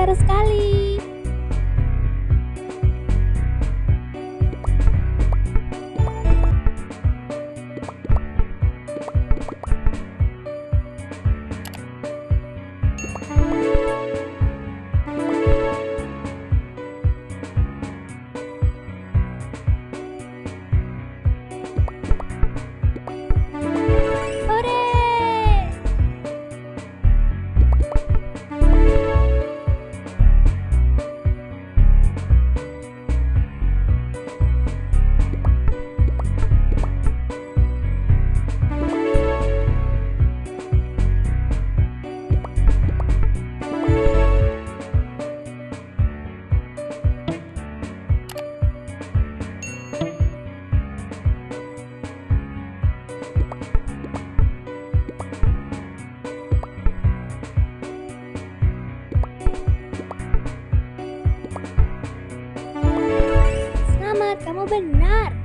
pintar sekali. Selamat, kamu benar.